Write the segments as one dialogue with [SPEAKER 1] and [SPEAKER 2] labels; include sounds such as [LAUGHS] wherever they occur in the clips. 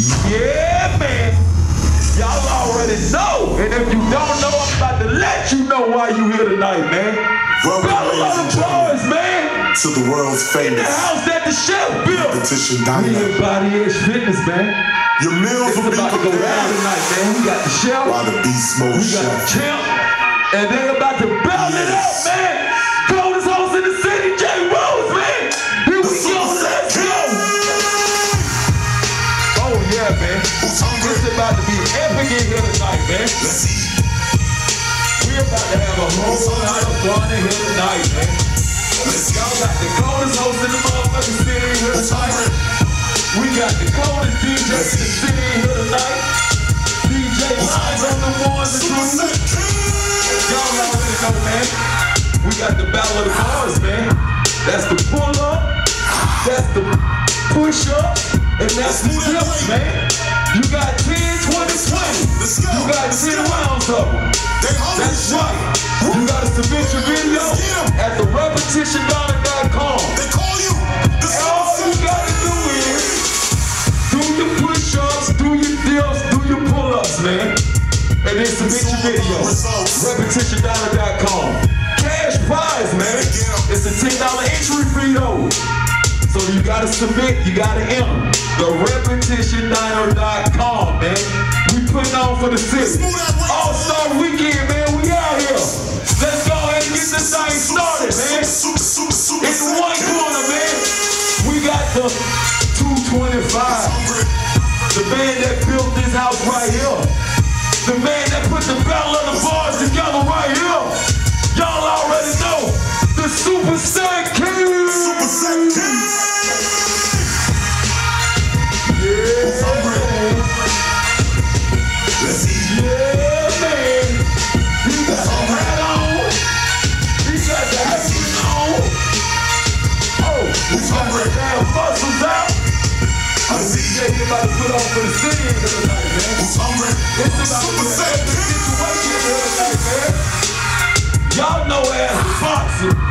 [SPEAKER 1] Yeah, man. Y'all already know. And if you don't know, I'm about to let you know why you here tonight, man.
[SPEAKER 2] Welcome, ladies and
[SPEAKER 1] Boys, man.
[SPEAKER 2] To the world's
[SPEAKER 1] The
[SPEAKER 2] famous
[SPEAKER 1] house that the chef built.
[SPEAKER 2] Petition
[SPEAKER 1] We
[SPEAKER 2] Diner.
[SPEAKER 1] in Body Edge Fitness, man.
[SPEAKER 2] Your meals will be
[SPEAKER 1] about to go down
[SPEAKER 2] prepared
[SPEAKER 1] tonight, man. We got the chef.
[SPEAKER 2] by the Beast Mode
[SPEAKER 1] We got the champ. And they about to belt it up, man. About to be epic in here tonight, man.
[SPEAKER 2] Let's eat.
[SPEAKER 1] We about to have a whole lot of fun in here tonight, man. Y'all got the coldest host in the motherfucking city in here tonight. We got the coldest DJ in the city in here tonight. DJ Lines on the ones and twos. Y'all already know, man. We got the battle of the bars, man. That's the pull up, that's the push up, and that's the dips, man. You got 10, 20, 20.
[SPEAKER 2] Let's go.
[SPEAKER 1] You got 10 rounds of them. That's right. You gotta submit your video at the repetitiondiner.com.
[SPEAKER 2] They call you
[SPEAKER 1] all you gotta do is do your push-ups, do your dips, do your pull-ups, man. And then submit your video. Repetitiondiner.com. Cash prize, man. It's a $10 entry fee though. So you gotta submit, you gotta enter. The repetitiondiner.com, oh man. We putting on for the city. All-Star weekend, man. We out here. Let's go ahead and get this thing started, man.
[SPEAKER 2] Set
[SPEAKER 1] one corner, man. We got the 225. The man that built this house right here. The man that put the battle of the bars together right here. Y'all already know. The Super Saiyan King.
[SPEAKER 2] Super King. Who's hungry? Let's eat.
[SPEAKER 1] Yeah, man. He got the hat on. He got the hat on. Oh,
[SPEAKER 2] Who's
[SPEAKER 1] got the damn muscles out.
[SPEAKER 2] Let's eat.
[SPEAKER 1] About to put on for the city tonight, man.
[SPEAKER 2] Who's hungry?
[SPEAKER 1] It's about
[SPEAKER 2] Super
[SPEAKER 1] epic
[SPEAKER 2] King.
[SPEAKER 1] situation tonight, man. Y'all know her as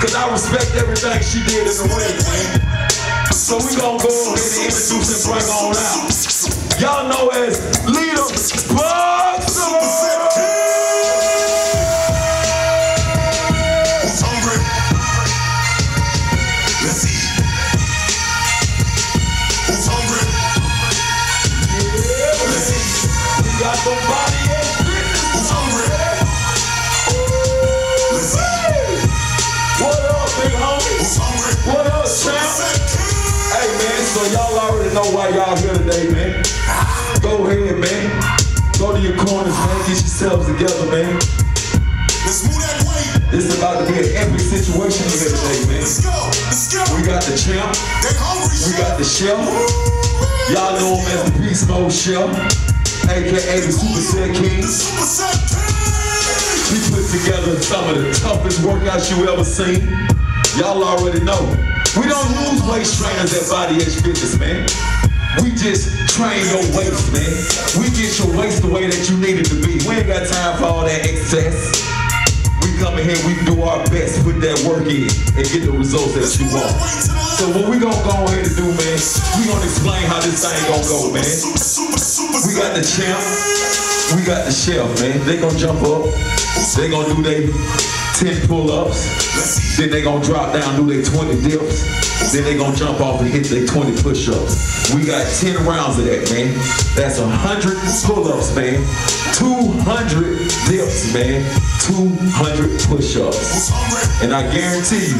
[SPEAKER 1] Cause I respect everything she did in the ring, man. So we gonna go ahead and introduce and bring on out. Y'all know as Boxer.
[SPEAKER 2] Who's
[SPEAKER 1] already know why y'all here today, man. [SIGHS] Go ahead, man. Go to your corners, man. Get yourselves together, man.
[SPEAKER 2] Let's move that.
[SPEAKER 1] It's about to be an epic situation here today, man.
[SPEAKER 2] Let's go. Let's go.
[SPEAKER 1] We got the champ,
[SPEAKER 2] They hungry.
[SPEAKER 1] we got the chef. Y'all know him as the Beast Mode Chef, aka the Super Set King.
[SPEAKER 2] The Super Set King.
[SPEAKER 1] He put together some of the toughest workouts you ever seen. Y'all already know. We don't use waist trainers at Body Edge Fitness, man. We just train your waist, man. We get your waist the way that you need it to be. We ain't got time for all that excess. We come in here, we do our best, put that work in, and get the results that you want.
[SPEAKER 2] weight
[SPEAKER 1] So what we gonna go ahead and do, man, we gonna explain how this thing gonna go, man. We got the champ, we got the chef, man. They gonna jump up, they gonna do their 10 pull-ups, then they gonna drop down, do their 20 dips, then they gonna jump off and hit their 20 push-ups. We got 10 rounds of that, man. That's 100 pull-ups, man. 200 dips, man. 200 push-ups. And I guarantee you,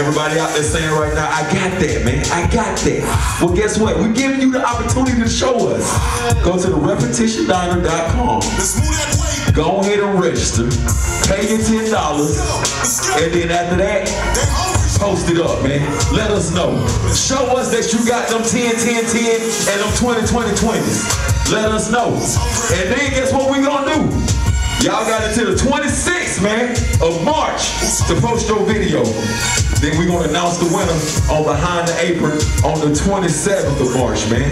[SPEAKER 1] everybody out there saying right now, I got that, man. I got that. Well, guess what? We're giving you the opportunity to show us. Go to the repetitiondiner.com. Go ahead and register. Pay your $10. And then after that, post it up, man. Let us know. Show us that you got them 10, 10, 10, and them 20, 20, 20s. Let us know. And then guess what we gonna do? Y'all got until the 26th, man, of March to post your video. Then we gonna announce the winner on Behind the Apron on the 27th of March, man.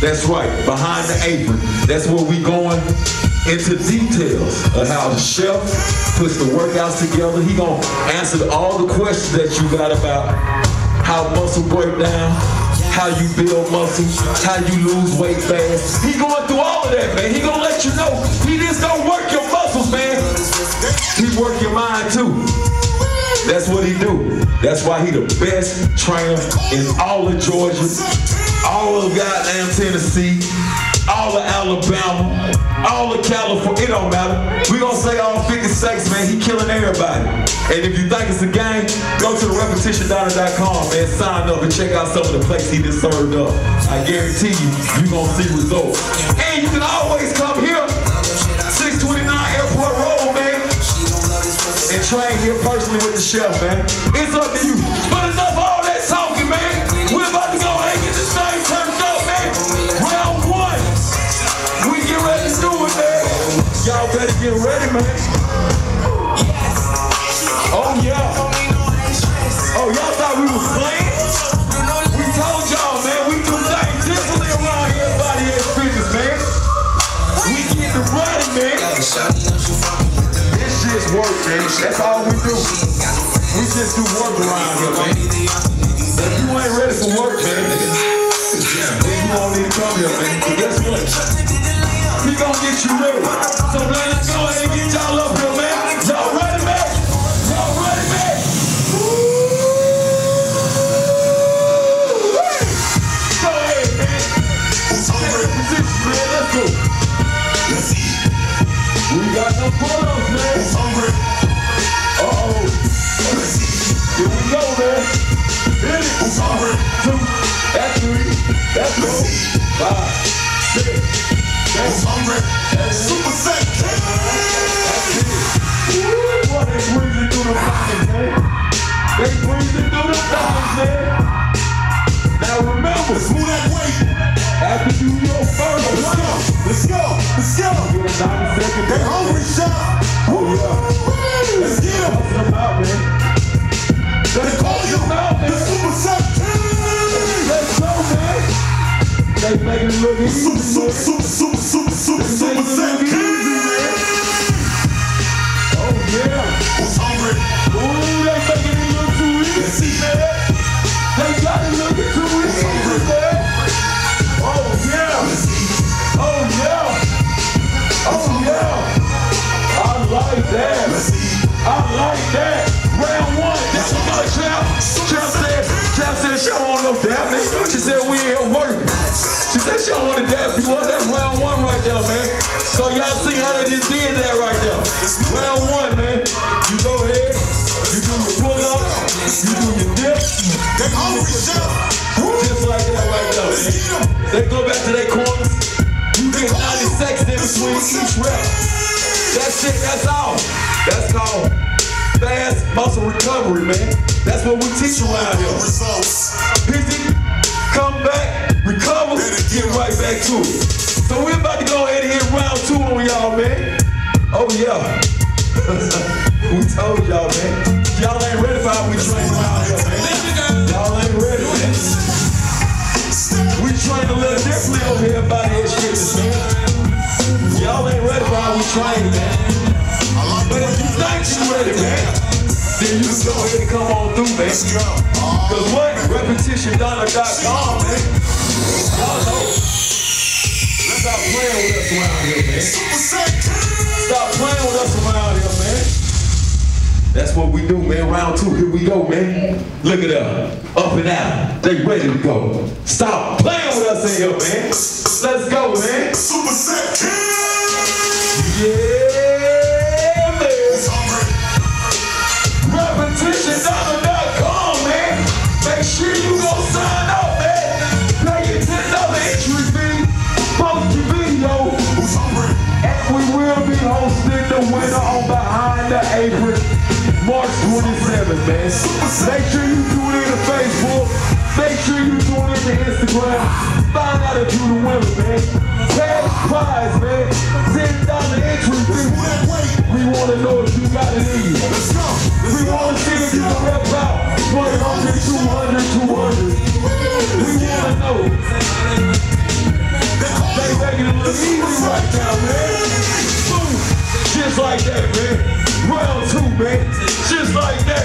[SPEAKER 1] That's right, Behind the Apron. That's where we going into details of how the chef puts the workouts together. He gonna answer all the questions that you got about how muscle break down, how you build muscle, how you lose weight fast. He going through all of that, man. He gonna let you know. He just don't work your muscles, man. He work your mind too. That's what he do. That's why he the best trainer in all of Georgia, all of goddamn Tennessee, all of Alabama, all of California. It don't matter. We gonna say all 50 states, man. He killing everybody. And if you think it's a game, go to the repetitiondiner.com, man. Sign up and check out some of the places he just served up. I guarantee you, you gonna see results. And you can always come here, 629 Airport Road, man and train here personally with the chef, man. It's up to you. But enough all that talking, man. We're about to go get ready, man. Oh, yeah. Oh, y'all thought we was playing? We told y'all, man. We do things differently around here, body and fitness, man. We get the running, man. This shit's work, man. That's all we do. We just do work around here, man. If you ain't ready for work, man, then you won't need to come here, man. But guess what? Gonna get you ready. So let's go ahead and get y'all up easy, man. Oh, yeah. Oh, yeah. Oh, yeah. I like that. I like that. Round one. That's what my. Champ said, champ said she don't want no dap. She said we ain't here working. She said she don't want to dap you up. That's round one right there, man. So y'all see how they just did that right there. Round one, man. You go ahead. You do your pull up. You do your dip.
[SPEAKER 2] They hungry, chef.
[SPEAKER 1] Just like that right there, man. They go back to their corners. You get 90 seconds in between each rep. That's it, that's all. That's called fast muscle recovery, man. That's what we teach around here.
[SPEAKER 2] Results.
[SPEAKER 1] Busy, come back, recover, get right back to it. So we're about to go ahead and hit round two on y'all, man. Oh yeah. [LAUGHS] we told y'all, man. Y'all ain't ready for how we train around here, man. Y'all ain't ready, man. We train a little differently over here by the fitness, man. Y'all ain't ready for how we train, man. But if you
[SPEAKER 2] you
[SPEAKER 1] think you ready, man, then you go ahead and come on through, man. Cause what? RepetitionDiner.com, man. Y'all know. Stop playing with us around here, man. Stop playing with us around here, man. That's what we do, man. Round two, here we go, man. Look at them. Up and out. They ready to go. Stop playing with us in here, man. Let's go, man.
[SPEAKER 2] Super set.
[SPEAKER 1] Yeah, hosting the winner on Behind the Apron, March 27th, man. Make sure you tune in to Facebook. Make sure you tune in to Instagram. Find out if you the winner, man. Cash prize, man. Ten dollar entry fee. We want to know if you got it in you. We want to see if you can rep out 100, 200, 200. We want to know.
[SPEAKER 2] They
[SPEAKER 1] making it look easy right now, man. Just like that, man. Round two, man. Just like that.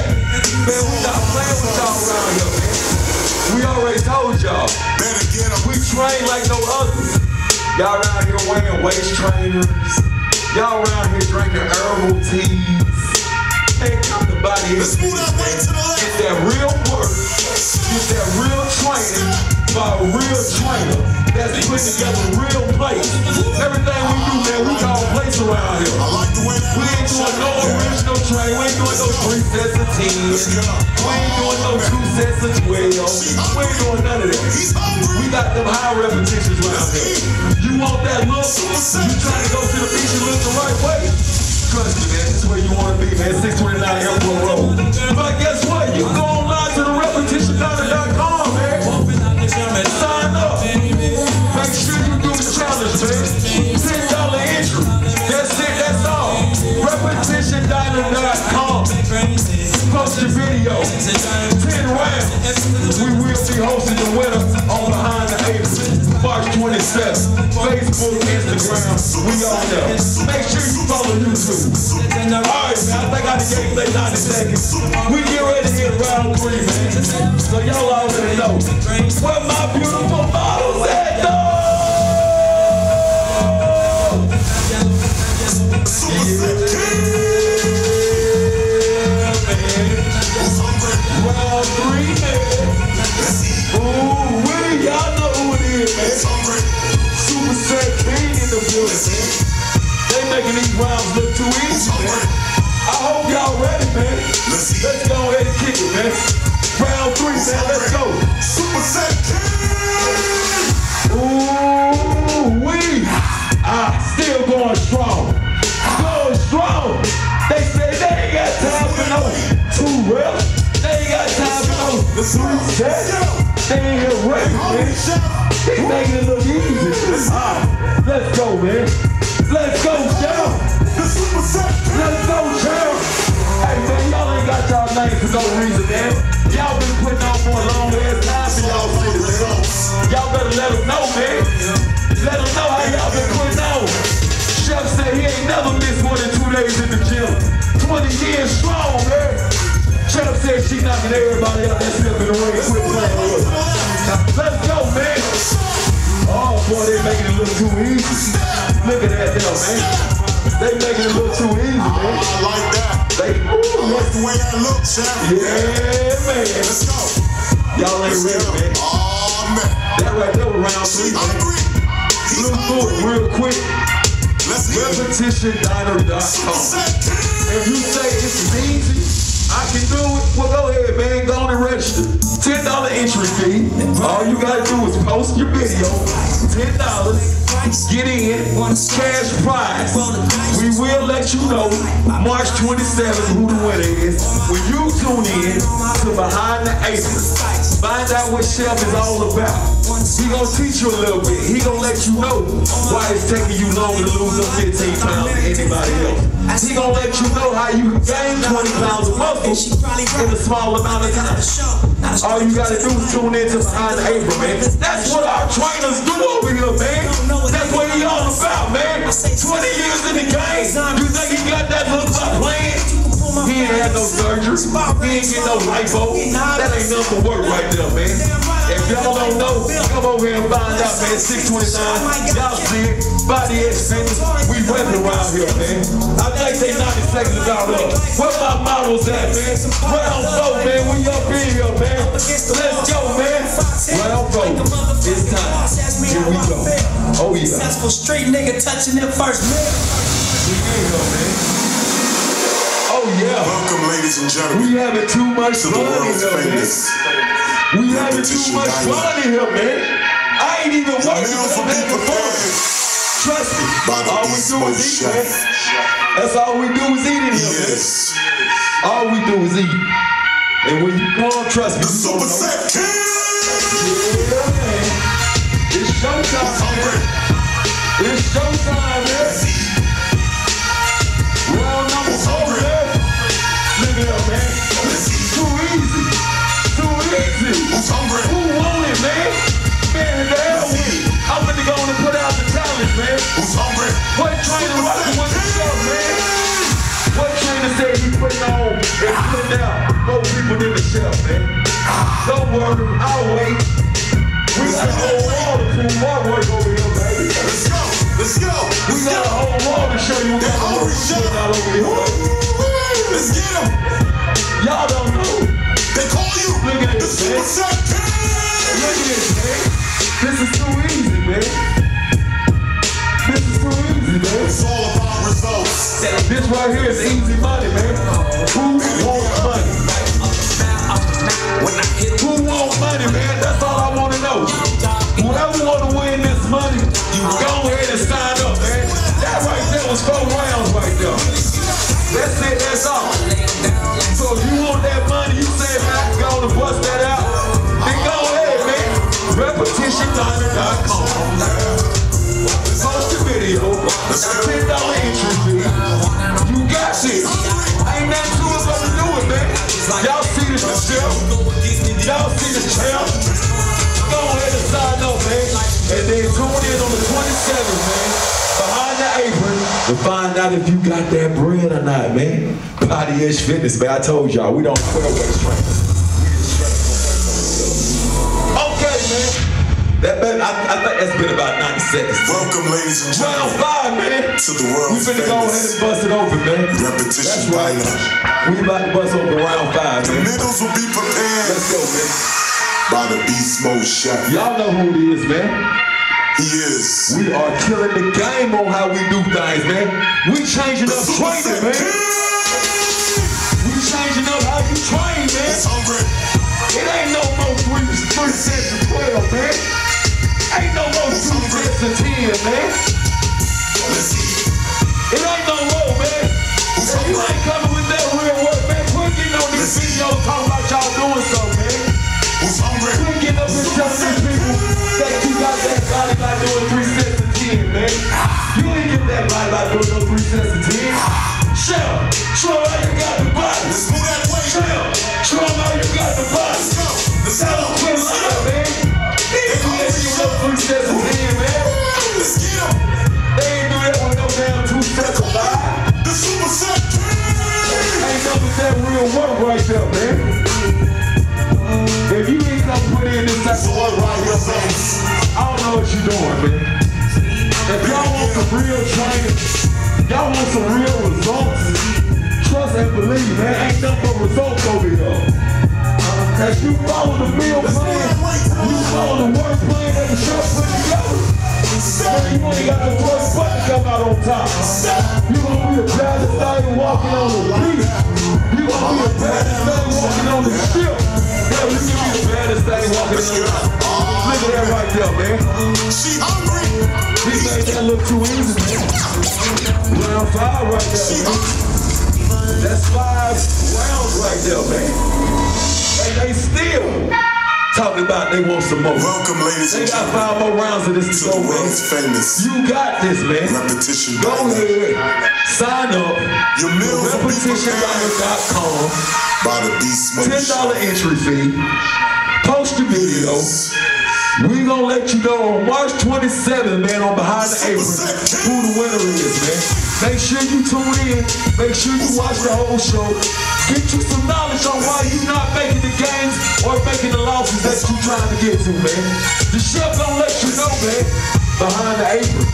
[SPEAKER 1] Man, we not playing with y'all around here, man. already told y'all.
[SPEAKER 2] Better get up.
[SPEAKER 1] We train like no others. Y'all around here wearing waist trainers. Y'all around here drinking herbal teas. Hey, come to body
[SPEAKER 2] Let's move that way to the
[SPEAKER 1] Get
[SPEAKER 2] left.
[SPEAKER 1] that real work. Get that real training by a real trainer that's putting together real plays. Everything we do, man, we call plays around here.
[SPEAKER 2] I like the way
[SPEAKER 1] We ain't doing no original training. We ain't doing no three sets of ten.
[SPEAKER 2] Let's get up.
[SPEAKER 1] We ain't doing no two sets of twelve. We ain't doing none of that. We got them high repetitions around here. You want that look? You trying to go to Facebook, Instagram, we on there. Make sure you follow YouTube. All right, man. I think I done gave like 90 seconds. We get ready to hit round three, man. So y'all already know where my beautiful models at, though.
[SPEAKER 2] Who's
[SPEAKER 1] in the building,
[SPEAKER 2] Let's
[SPEAKER 1] man.
[SPEAKER 2] eat.
[SPEAKER 1] They making these rounds look too easy, man. I hope y'all ready, man.
[SPEAKER 2] Let's.
[SPEAKER 1] Let's go ahead and kick it, man. Round three,
[SPEAKER 2] Who's
[SPEAKER 1] man. Let's go.
[SPEAKER 2] Super set king.
[SPEAKER 1] Ooh, we are still going strong. Going strong. They say they ain't got time for no two reps. They ain't got time for no three sets. They ain't here ready, man. He making it look easy. Ah, let's go, man. Let's go,
[SPEAKER 2] king.
[SPEAKER 1] Let's go, champ. Hey, man, y'all ain't got y'all names for no reason, man. Y'all been putting on for a long ass time for y'all city, man. Y'all better let them know, man. Let them know how y'all been putting on. Chef said he ain't never missed more than two days in the gym. 20 years strong, man. Chef said she knocking everybody out that step in the ring. Quit playing with. Let's go, man. Oh, boy, they making it look too easy. Look at that, though, man. They making it look too easy, man.
[SPEAKER 2] Ah, I like that.
[SPEAKER 1] They, ooh,
[SPEAKER 2] I like the way that looks, chef.
[SPEAKER 1] yeah, man.
[SPEAKER 2] Let's go.
[SPEAKER 1] Y'all ain't ready, man.
[SPEAKER 2] Oh, man.
[SPEAKER 1] That right there was round three, man. Look through it real quick.
[SPEAKER 2] Let's eat.
[SPEAKER 1] RepetitionDiner.com.
[SPEAKER 2] Super set.
[SPEAKER 1] If you say it's easy, I can do it. Well, go ahead, man. Go on and register. Ten dollar entry fee. All you gotta do is post your video. Ten dollars. Get in. Cash prize. We will let you know March 27th who the winner is. When you tune in to Behind the Apron, find out what Chef is all about. He gonna teach you a little bit. He gonna let you know why it's taking you longer to lose them 15 pounds than anybody else. He gonna let you know how you gain 20 pounds of muscle in a small amount of time. All you gotta do is tune in to Behind the Apron, man. That's what our trainers do over here, man. That's what he all about, man. 20 years in the game. You think he got that look by playing? He ain't had no surgery. He ain't get no lipo. That ain't nothing but work right there, man. If y'all don't know, come over here and find out, man. 629. Y'all see it. Body expenses. We repping around here, man. I think they 90 seconds about up. Where my models at, man? Round four, man. We up in here, man. Let's go, man. Round four. It's time. Here we go. Oh, yeah.
[SPEAKER 3] Successful street nigga touching it first. man.
[SPEAKER 1] We in here, man. Oh, yeah.
[SPEAKER 2] Welcome, ladies and gentlemen,
[SPEAKER 1] We having too much
[SPEAKER 2] to the
[SPEAKER 1] fun in
[SPEAKER 2] world's
[SPEAKER 1] here, man.
[SPEAKER 2] famous
[SPEAKER 1] We having too much fun in here, man. I ain't even working, but
[SPEAKER 2] for
[SPEAKER 1] I'm having fun. Trust me. All we do is eat, man. That's all we do is eat in here, man. All we do is eat. And when you come, trust me,
[SPEAKER 2] The super set king.
[SPEAKER 1] Yeah, man. It's showtime, man. It's showtime, man.
[SPEAKER 2] Who's hungry?
[SPEAKER 1] Who want it, man? Man, the hell. I'm gonna go and put out the challenge, man.
[SPEAKER 2] Who's hungry?
[SPEAKER 1] What trainer with the show, man? What trainer said he putting on and putting out more people than the chef, man? Don't worry, I'll wait. We got a whole wall to prove my work over here, baby.
[SPEAKER 2] Let's go. Let's go.
[SPEAKER 1] We
[SPEAKER 2] Let's
[SPEAKER 1] got a whole wall to show you what of work we putting out over here.
[SPEAKER 2] Let's get them.
[SPEAKER 1] Y'all don't know.
[SPEAKER 2] They call you the Super. Set
[SPEAKER 1] to find out if you got that bread or not, man. Body Edge Fitness, man. I told y'all, we don't quit away strength. Okay, man. That been, I, I think that's been about 90 seconds.
[SPEAKER 2] Welcome, ladies and
[SPEAKER 1] Round
[SPEAKER 2] gentlemen,
[SPEAKER 1] five, man.
[SPEAKER 2] to the
[SPEAKER 1] We
[SPEAKER 2] world's
[SPEAKER 1] finna go ahead and bust it open, man.
[SPEAKER 2] repetition
[SPEAKER 1] That's right.
[SPEAKER 2] diner.
[SPEAKER 1] We about to bust open round five, man.
[SPEAKER 2] Middles will be prepared
[SPEAKER 1] Let's go, man.
[SPEAKER 2] by the Beast Mode Chef.
[SPEAKER 1] Y'all know who it is, man.
[SPEAKER 2] He is
[SPEAKER 1] We are killing the game on how we do things, man. We changing up training, man. We changing up how you train, man.
[SPEAKER 2] He's hungry.
[SPEAKER 1] It ain't no more three, three sets of 12, man. Ain't no more two sets of 10, man. It ain't no more, man. If you ain't coming with that real work, man, quit getting on these videos talking about y'all doing something,
[SPEAKER 2] Who's hungry?
[SPEAKER 1] Quit getting up and telling these people that you got that body by doing three sets of 10, man. Ah. You ain't get that body by doing no three sets of 10. Ah. Shell, show how you got the body.
[SPEAKER 2] Let's move that way.
[SPEAKER 1] Shell, show them how you got the body.
[SPEAKER 2] Let's go. Let's go.
[SPEAKER 1] quit lying, man. They ain't do that with no three sets of 10, man.
[SPEAKER 2] Let's get.
[SPEAKER 1] They ain't do that with no damn two sets of five.
[SPEAKER 2] The Super Set.
[SPEAKER 1] Ain't nothing that real work right there, man. This right here, man, I don't know what you're doing, man. If y'all want some real training, y'all want some real results, trust and believe, man, ain't nothing but results over here. As you follow the meal plan, you follow the work plan that the chef put together, man, you ain't got the first button to come out on top. You gonna be a baddest thing walking on the beach. You gonna be a baddest thing walking on the ship. The baddest thing walking on the Look at that right there, man.
[SPEAKER 2] She hungry.
[SPEAKER 1] He made that look too easy, man. Round five right there, man. That's five rounds right there, man. And they still talking about they want some more.
[SPEAKER 2] Welcome, ladies
[SPEAKER 1] They
[SPEAKER 2] and
[SPEAKER 1] got
[SPEAKER 2] gentlemen,
[SPEAKER 1] five more rounds of this
[SPEAKER 2] to the
[SPEAKER 1] go, man.
[SPEAKER 2] world's famous
[SPEAKER 1] You got this, man.
[SPEAKER 2] repetition
[SPEAKER 1] Go ahead, sign up.
[SPEAKER 2] Your meals will be prepared
[SPEAKER 1] RepetitionDiner.com.
[SPEAKER 2] by the Beast
[SPEAKER 1] Ten dollar entry fee. Post your video. We gonna let you know on March 27th, man, on Behind the Apron, who the winner is, man. Make sure you tune in. Make sure you watch the whole show. Get you some knowledge on why you not making the gains or making the losses that you trying to get to, man. The chef gonna let you know, man. Behind the apron.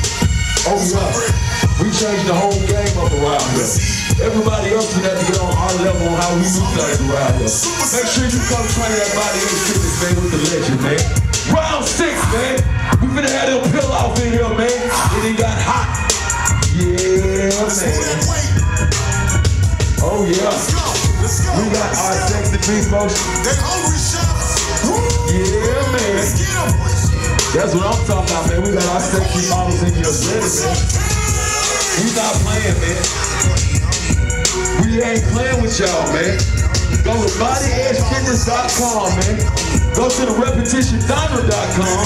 [SPEAKER 1] Oh yeah. We changed the whole game up around here. Everybody else would have to get on our level on how we do things around here. Make sure you come train that body and fitness, man, with the legend, man. Round six, man. We finna have them pill off in here, man. It ain't got hot. Yeah, man. Oh,
[SPEAKER 2] Let's
[SPEAKER 1] yeah.
[SPEAKER 2] go. Let's go.
[SPEAKER 1] We got our sexy motion.
[SPEAKER 2] They hungry, chefs.
[SPEAKER 1] Yeah, man.
[SPEAKER 2] Let's get him.
[SPEAKER 1] That's what I'm talking about, man. We got our sexy models in here ready, man. We not playing, man. We ain't playing with y'all, man. Go to bodyedgefitness.com, man. Go to the repetitiondiner.com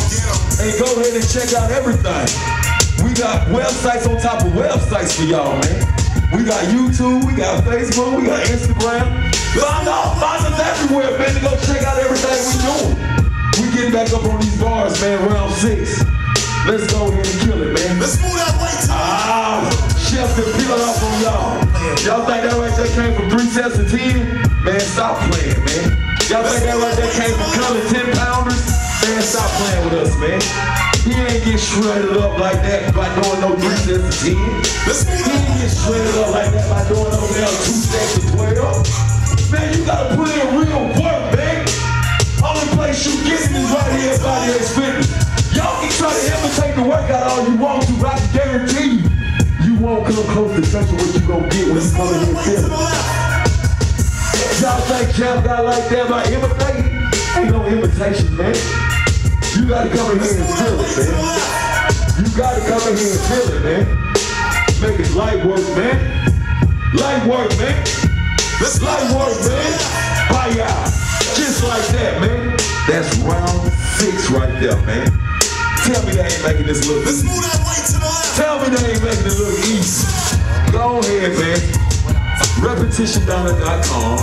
[SPEAKER 1] and go ahead and check out everything. We got websites on top of websites for y'all, man. We got YouTube, we got Facebook, we got Instagram. Find out, find us everywhere, man, to go check out everything we doing. We getting back up on these bars, man, round six. Let's go ahead and kill it, man.
[SPEAKER 2] Let's move that way, Tom.
[SPEAKER 1] Ah, chef been peeling off on y'all. Y'all think that right there came from three sets of ten? Man, stop playing, man. Y'all think that right there came from coming ten pounders? Man, stop playing with us, man. He ain't get shredded up like that by doing no three sets of ten. He ain't get shredded up like that by doing no damn two sets of twelve. Man, you gotta put in real work, man. Only place you getting is right here Body Edge Fitness. Y'all can try to imitate the workout all you want to, but I can guarantee you, you won't come close to touching what you gonna get when you come in here
[SPEAKER 2] right to the
[SPEAKER 1] feeling.
[SPEAKER 2] left.
[SPEAKER 1] Y'all think champ got like that by imitating? Ain't no imitation, man. You gotta come in here and feel it, man. You gotta come in here and feel it, man. Make it light work, man. Light work, man.
[SPEAKER 2] Let's
[SPEAKER 1] Light work, man. Fire. Just like that, man. That's round six right there, man. Tell me they ain't making this look
[SPEAKER 2] Let's
[SPEAKER 1] easy.
[SPEAKER 2] move that weight to the left.
[SPEAKER 1] Tell me they ain't making it look easy. Go ahead, man. Repetitiondiner.com.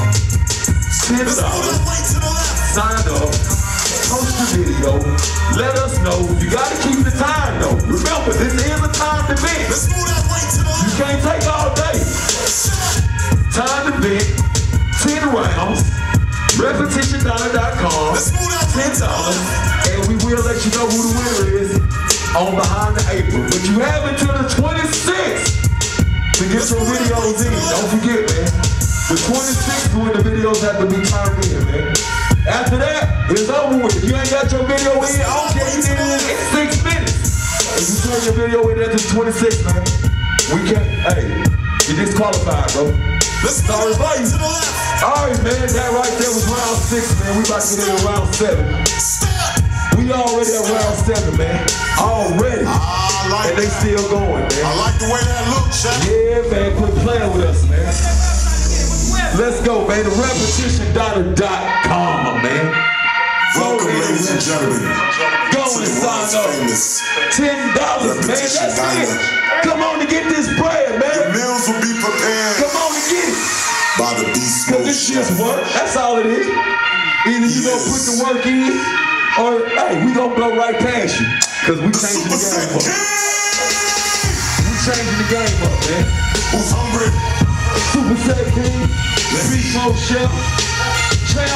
[SPEAKER 1] Ten
[SPEAKER 2] Let's move
[SPEAKER 1] dollars.
[SPEAKER 2] that weight to the left.
[SPEAKER 1] Sign up. Video. Let us know. You gotta keep the time though. Remember, this is a timed event.
[SPEAKER 2] Let's move that weight to the
[SPEAKER 1] You can't take all day. Timed event. Ten rounds. Repetitiondiner.com.
[SPEAKER 2] Let's move that
[SPEAKER 1] Ten
[SPEAKER 2] weight to the
[SPEAKER 1] dollars, and we will let you know who the winner is on Behind the Apron. But you have until the 26th to get your videos in. Don't forget, man. The 26th is when the videos have to be turned in, man. After that, it's over with. If you ain't got your video in, I don't care. You did it in six minutes. If you turn your video in after the 26th, man, we can't. Hey, you disqualified, bro.
[SPEAKER 2] Let's move
[SPEAKER 1] Sorry,
[SPEAKER 2] that weight
[SPEAKER 1] buddy.
[SPEAKER 2] to the left.
[SPEAKER 1] All right, man. That right there was round six, man. We about to get into round seven. We already at round seven, man. Already.
[SPEAKER 2] I like
[SPEAKER 1] And they
[SPEAKER 2] that.
[SPEAKER 1] still going, man.
[SPEAKER 2] I like the way that looks.
[SPEAKER 1] Yeah, man. Quit playing with us, man. Let's go, man. The repetitiondiner.com, man.
[SPEAKER 2] Welcome, ladies and gentlemen.
[SPEAKER 1] Go and sign up. Ten dollars, man. That's it. Come on and get this bread, man.
[SPEAKER 2] The meals will be prepared
[SPEAKER 1] Come on to get it.
[SPEAKER 2] by the Beast
[SPEAKER 1] Cause this just work. That's all it is. Either you gonna put the work in, or hey, we gonna blow right past you. Cause we changing the game up. We changing the game up, man.
[SPEAKER 2] Who's hungry?
[SPEAKER 1] Super Set King, Mode Chef, Champ,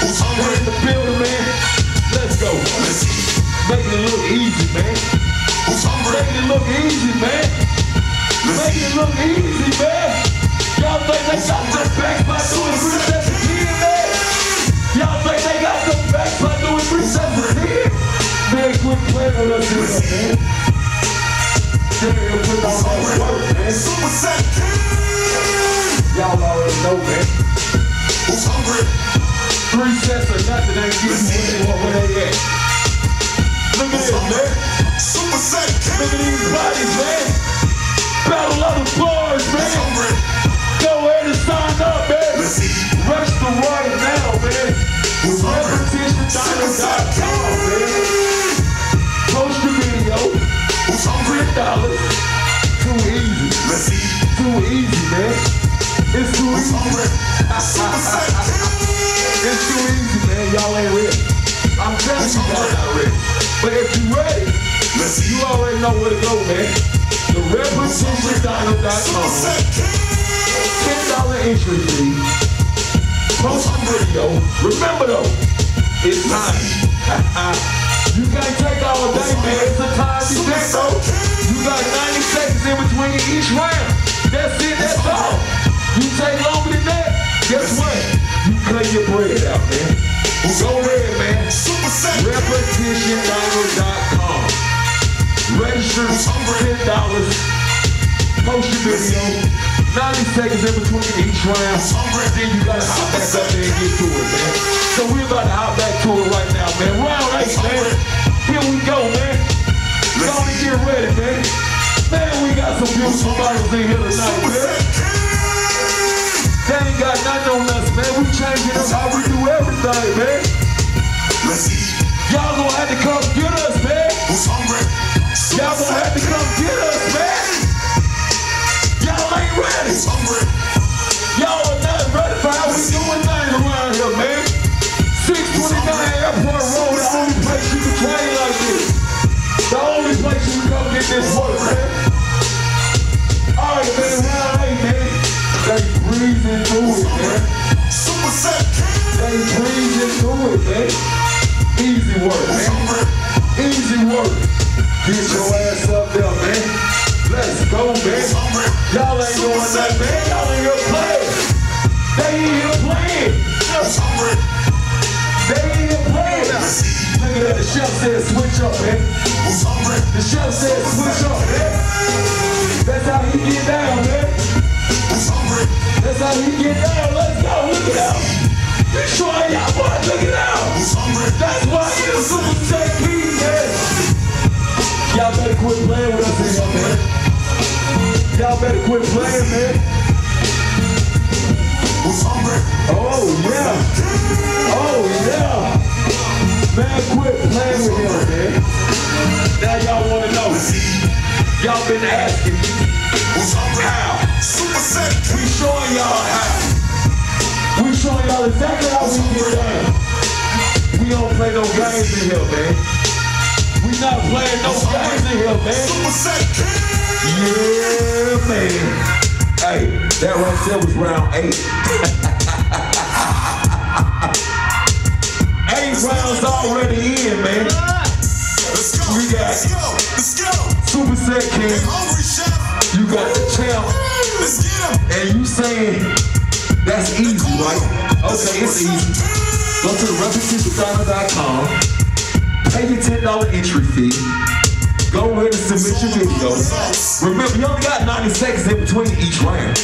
[SPEAKER 2] Who's
[SPEAKER 1] we're in the building, man. Let's go. Making it look easy, man.
[SPEAKER 2] Who's hungry?
[SPEAKER 1] Making it look easy, man. Making it look easy, man. Y'all think they got the back by doing three sets man? Y'all think they got the back by doing three sets? Man, quit playing with us here, man. Damn, put on that work, man.
[SPEAKER 2] Super King.
[SPEAKER 1] Y'all already know, man.
[SPEAKER 2] Who's hungry?
[SPEAKER 1] Three sets or nothing ain't getting where they want, where they at. Look at
[SPEAKER 2] Who's
[SPEAKER 1] this, man.
[SPEAKER 2] Super Set
[SPEAKER 1] Look at these bodies, man. Battle of the bars,
[SPEAKER 2] Who's
[SPEAKER 1] man.
[SPEAKER 2] hungry?
[SPEAKER 1] Go ahead and sign up, man.
[SPEAKER 2] Let's eat.
[SPEAKER 1] Rush the right now, man.
[SPEAKER 2] Who's hungry?
[SPEAKER 1] Repetitiondiner.com, man. Post the video.
[SPEAKER 2] Who's hungry?
[SPEAKER 1] Ten dollars. Too easy.
[SPEAKER 2] Let's eat.
[SPEAKER 1] Too easy, man. It's too easy.
[SPEAKER 2] hungry? Super Set King.
[SPEAKER 1] It's too easy, man. Y'all ain't ready. I'm telling you, y'all not ready. But if you ready,
[SPEAKER 2] Let's
[SPEAKER 1] you already know where to go, man. The
[SPEAKER 2] Super
[SPEAKER 1] repetitiondiner.com.
[SPEAKER 2] Set King.
[SPEAKER 1] ten dollar entry fee. Post the video. Remember though, it's time. [LAUGHS] you can't take all day, man. It's a time event though. You got 90 seconds in between each round. That's it, that's all. You take longer than that, guess what? You play your bread out, man. Go ahead, man.
[SPEAKER 2] Super Set King.
[SPEAKER 1] Repetitiondiner.com. Register ten dollars. Post your video. 90 seconds in between each round. Then you gotta hop back up there and get to it, man. So we're about to hop back to it right now, man. Round eight, man. Here we go, man. Go and get ready, man. Man, we got some beautiful models in here tonight, man. They ain't got nothing on us, man. We changing up how we do everything, man.
[SPEAKER 2] Let's eat.
[SPEAKER 1] Y'all gonna have to come get us, man.
[SPEAKER 2] Who's hungry?
[SPEAKER 1] Y'all gonna have to come get us, man. Y'all ain't ready.
[SPEAKER 2] Who's hungry?
[SPEAKER 1] Y'all are not ready for how we doing things around here, man. 629 Airport Road, the only place you can train like this. The only place you can come get this work, man. All right, man, breezing through it, man.
[SPEAKER 2] Super Set.
[SPEAKER 1] They breezing through it, man. Easy work, man. you work. Get your ass up there, man. Let's go, man. Y'all ain't doing nothing, man. Y'all ain't here playing. They ain't here playing. They ain't here playing. Look at that. The chef said switch up, man. The chef said switch up, man. That's how he get down, man. That's how he get down. Let's go. Look it out. You showing y'all boy. Look it out. That's why you Super Tech man. Y'all better quit playing with us in man. Y'all better quit playing, man. Oh, yeah. Oh, yeah. Man, quit playing with him, man. Now y'all want to know. Y'all been asking how.
[SPEAKER 2] Super set.
[SPEAKER 1] We showing y'all how. We showing y'all exactly how we get done. We don't play no games in here, man. We not playing no games in here, man.
[SPEAKER 2] Super set. King.
[SPEAKER 1] Yeah, man. Hey, that right there was round eight. [LAUGHS] eight rounds already in, man.
[SPEAKER 2] Let's go.
[SPEAKER 1] We got-
[SPEAKER 2] Let's go. Let's go.
[SPEAKER 1] Super Set
[SPEAKER 2] They
[SPEAKER 1] King, you got the champ,
[SPEAKER 2] Let's get him.
[SPEAKER 1] And you saying that's easy, right? Okay, it's easy. Go to the repetitiondiner.com, pay your $10 entry fee, go ahead and submit your video. Remember, you only got 90 seconds in between each round.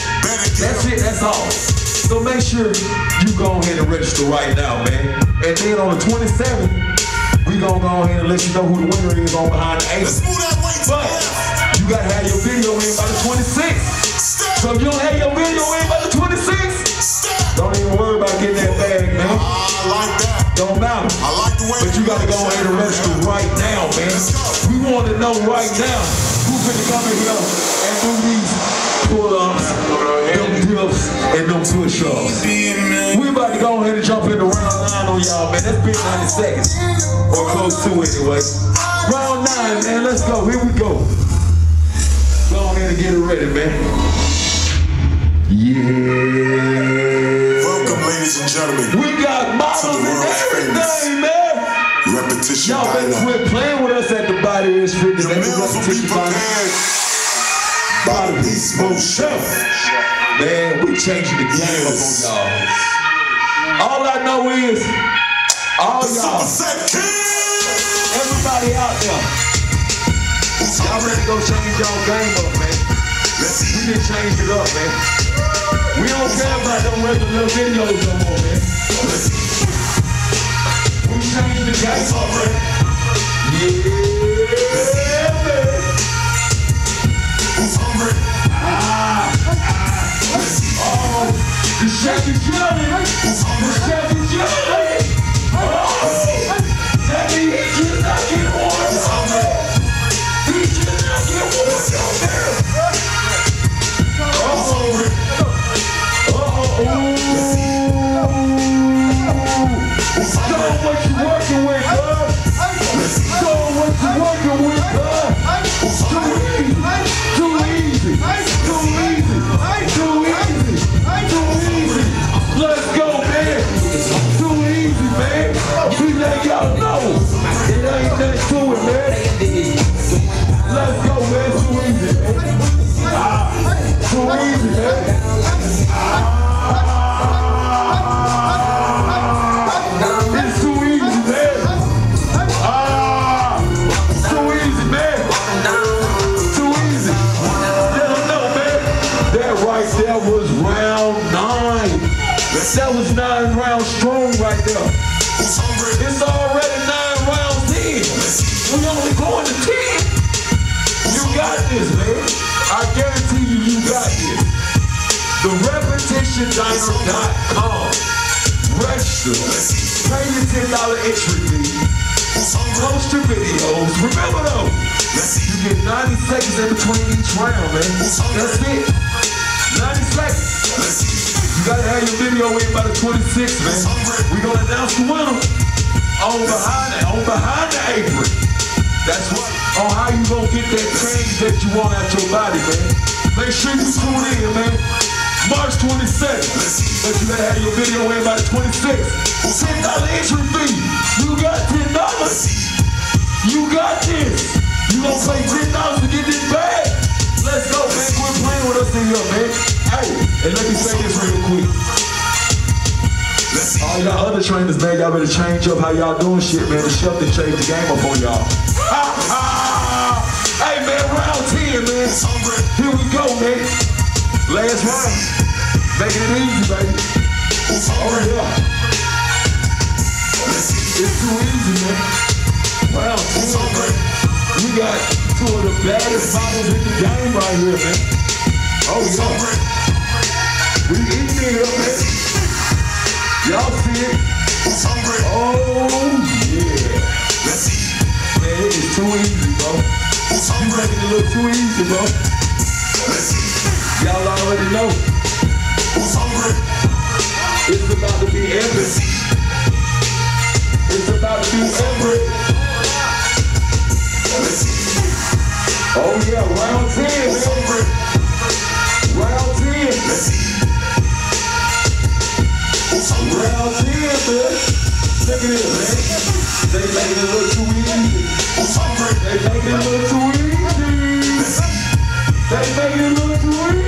[SPEAKER 1] That's it, that's all. So make sure you go ahead and register right now, man. And then on the 27th, we gonna go ahead and let you know who the winner is on Behind the Eight.
[SPEAKER 2] move that weight to the
[SPEAKER 1] But you gotta have your video in by the 26th. So if you don't have your video in by the 26th, don't even worry about getting that bag, man.
[SPEAKER 2] Ah, I like that.
[SPEAKER 1] Don't matter.
[SPEAKER 2] I like the way
[SPEAKER 1] But you gotta go ahead and register right now, man. We wanna know right now who's gonna come in here and do these pull-ups, them dips, and them push-ups. We about to go ahead and jump into round nine on y'all, man. That's been 90 seconds. Or close to anyway. Round nine, man. Let's go. Here we go. Go ahead and get it ready, man. Yeah.
[SPEAKER 2] Welcome, ladies and gentlemen.
[SPEAKER 1] We got models and everything, man.
[SPEAKER 2] Repetition
[SPEAKER 1] Y'all better quit playing with us at the Body Edge Fitness.
[SPEAKER 2] Your meals will be prepared by the Beast Chef.
[SPEAKER 1] Man, we changing the game up on y'all. All I know is, all y'all, everybody out there, y'all ready to go change y'all game up, man.
[SPEAKER 2] Let's
[SPEAKER 1] We done changed it up, man. We don't care about them regular videos no more, man. We changed the game? Yeah, man.
[SPEAKER 2] Who's hungry? Let's eat.
[SPEAKER 1] Oh, the chef is yelling.
[SPEAKER 2] Who's hungry?
[SPEAKER 1] The chef is yelling. repetitiondiner.com.
[SPEAKER 2] Oh. Register.
[SPEAKER 1] Pay your ten dollar entry fee. Post your videos. Remember though, you get 90 seconds in between each round, man. That's it. 90 seconds. You gotta have your video in by the 26th, man. We gonna announce the winner on behind on behind the apron. That's right. On how you gonna get that change that you want out your body, man. Make sure you tune in, man. March 27th.
[SPEAKER 2] Let's eat.
[SPEAKER 1] But you gotta have your video in by the 26th. $10 entry fee. You got $10.
[SPEAKER 2] Let's.
[SPEAKER 1] You got this. You gonna pay ten dollars to get this bag? Let's go, man. Quit playing with us in here, man. Hey, and let me say this real quick. All y'all other trainers, man, y'all better change up how y'all doing shit, man. The chef done changed the game up on y'all. Ha, ha. Hey, man, round 10, man. Here we go, man. Last round. Making it easy, baby. Who's Oh, yeah. It's too easy, man. Round 10, man. We got two of the baddest bottles in the game right here, man. Oh, Who's yeah. We eating it up, man. Y'all see it? Who's hungry? Oh, yeah. Let's eat. Man, it is too easy, bro. Who's hungry? You making it look too easy, bro. Y'all already know. Who's hungry? It's about to be epic. It's about to be epic. Oh, yeah, round 10, man. Round 10. Round 10, man. Look at this, man. They making it look too easy. Who's hungry? They making it look too easy. They making it look too easy.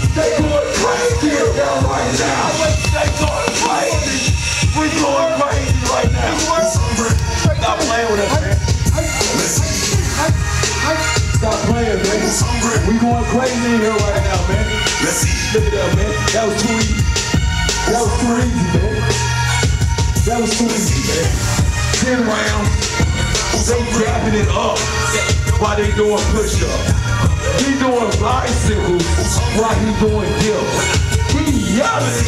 [SPEAKER 1] They going crazy here right now. They going crazy. We going crazy right now. Stop playing with us, man. Stop playing, man. We going crazy in here right now, man. Let's see. Look at that, man. That was too easy. That was too easy, man. That was too easy, man. Ten rounds. They dapping it up while they doing push-ups. He doing bicycles while he doing dips. He yelling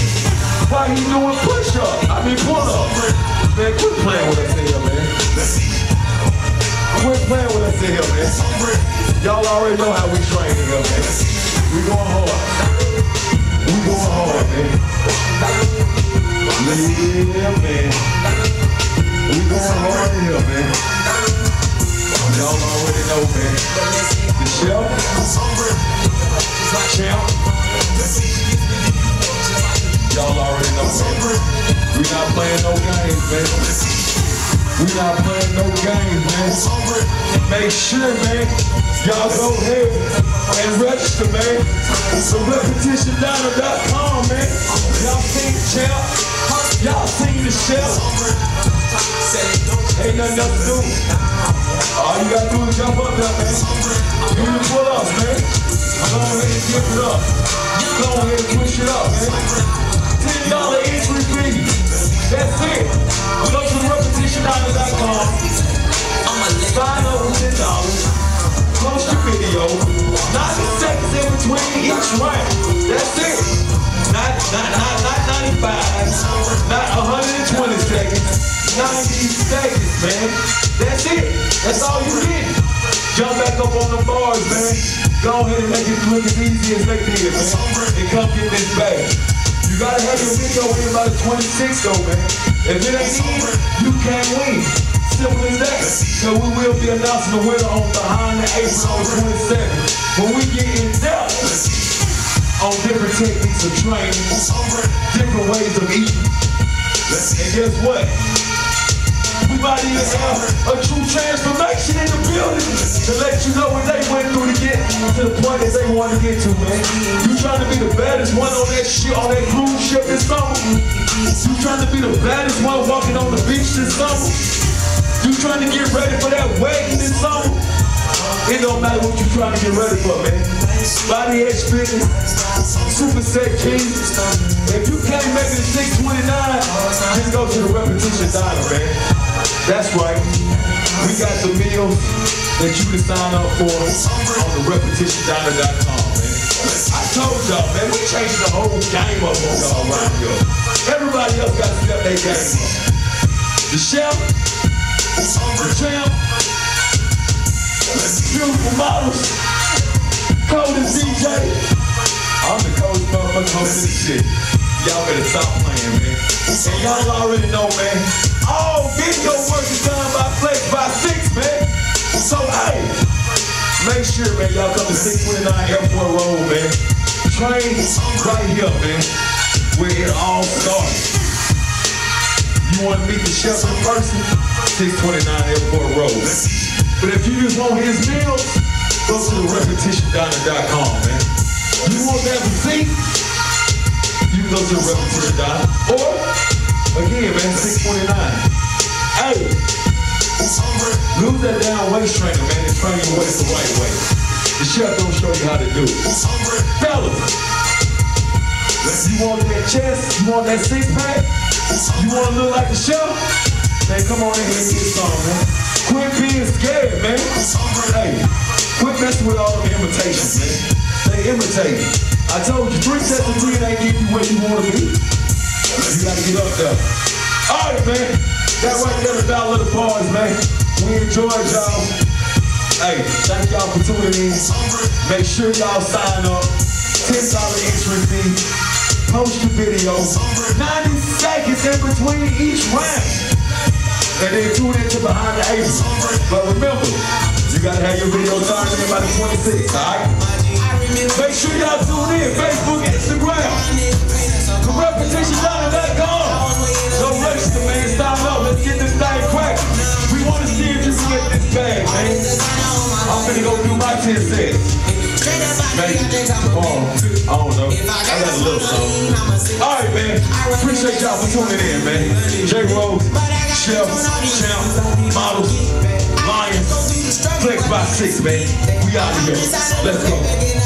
[SPEAKER 1] while he doing push-ups. I mean pull-ups. Man, quit playing with us here, man. Quit playing with us in here, man. Y'all already know how we train in here, man. We going hard. We going hard, man. Yeah, man. We going hard here, man. Y'all already know, man. Chef, champ. Y'all already know, man. We not playing no games, man. We not playing no games, man. Make sure, man, y'all go ahead and register, man. So repetitiondiner.com, man. Y'all seen the champ. Y'all seen the chef. Ain't nothing else to do. All you gotta do is jump up there, man. Do the pull-ups, man. Go ahead and give it up. Go ahead and push it up, man. $10 entry fee. That's it. Go to repetitiondiner.com. Sign up with $10. Post your video. 90 seconds in between each round. That's it. Not, not, not, not 95. Not 120 seconds. 90 seconds, man. That's it. That's all you get. Jump back up on the bars, man. Go ahead and make it look as easy as they did, man. And come get this bag. You gotta have your video in by the 26th though, man. If it ain't in, you can't win. Simple as that. So we will be announcing the winner on Behind the Apron on 27th. When we get in depth on different techniques of training, different ways of eating. And guess what? Might even have a true transformation in the building to let you know what they went through to get to the point that they want to get to, man. You trying to be the baddest one on that shit, on that cruise ship this summer? You trying to be the baddest one walking on the beach this summer? You trying to get ready for that wedding this summer? It don't matter what you trying to get ready for, man. Body Edge Fitness, Super Set King. If you can't make it to 629, just go to the repetition diner, man. That's right. We got the meals that you can sign up for on the repetitiondiner.com, man. I told y'all, man, we changed the whole game up on y'all around here. Everybody else got to step their game up. The chef, the champ, beautiful models, coldest DJ. I'm the coldest motherfucker hosting this shit. Y'all better stop playing, man. And y'all already know, man. All video work is done by Flex by Six, man. So, hey, make sure, man, y'all come to 629 Airport Road, man. Train right here, man, where it all starts. You want to meet the chef in person? 629 Airport Road. But if you just want his meals, go to the repetitiondiner.com, man. You want that receipt? You can go to the repetition diner. Or, again, man, 629. Hey, lose that down waist trainer, man, and train your waist the right way. The chef don't show you how to do it. Fellas, you want that chest? You want that six pack? You want to look like the chef? Man, come on in here and get some, man. Quit being scared, man. Hey, quit messing with all the imitations, man. They imitate. I told you, three sets of three ain't get you where you want to be. You got to get up there. All right, man. That right there is our little boys, man. We enjoyed y'all. Hey, thank y'all for tuning in. Make sure y'all sign up. $10 entry fee. Post your video. 90 seconds in between each round. And then tune into behind the eight. But remember, you gotta have your video in by the 26th, alright? Make sure y'all tune in. Facebook, Instagram. I'm finna go do my 10 cents. Maybe. Oh, I don't know. I got a little something. All right, man. Appreciate y'all for tuning in, man. J Rose, Chef, Champ, Models, Lions, Flex by Six, man. We out of here. Let's go.